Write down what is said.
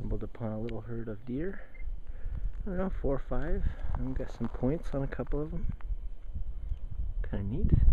stumbled upon a little herd of deer. I don't know, four or five. I've got some points on a couple of them. Kind of neat.